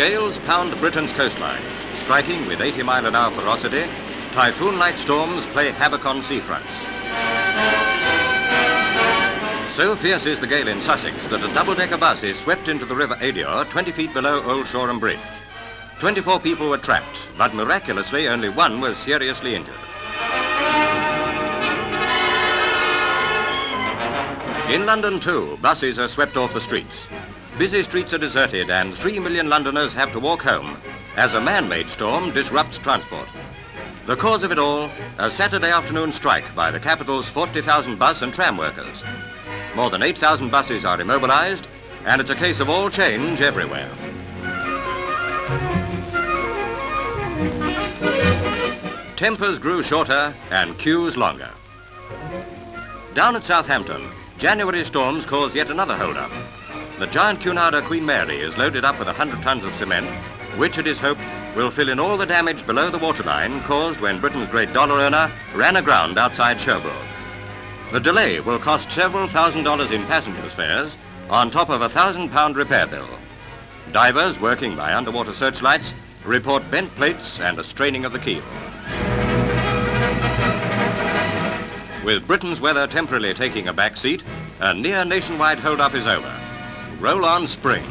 Gales pound Britain's coastline, striking with 80 mile an hour ferocity. Typhoon-like storms play havoc on seafronts. So fierce is the gale in Sussex that a double-decker bus is swept into the River Adur 20 feet below Old Shoreham Bridge. 24 people were trapped, but miraculously only one was seriously injured. In London, too, buses are swept off the streets. Busy streets are deserted and three million Londoners have to walk home as a man-made storm disrupts transport. The cause of it all, a Saturday afternoon strike by the capital's 40,000 bus and tram workers. More than 8,000 buses are immobilized, and it's a case of all change everywhere. Tempers grew shorter and queues longer. Down at Southampton, January storms caused yet another hold-up. The giant Cunarder Queen Mary is loaded up with 100 tons of cement, which it is hoped will fill in all the damage below the waterline caused when Britain's great dollar earner ran aground outside Cherbourg. The delay will cost several thousand dollars in passengers' fares on top of a thousand pound repair bill. Divers working by underwater searchlights report bent plates and a straining of the keel. With Britain's weather temporarily taking a back seat, a near nationwide hold-up is over. Roll on spring.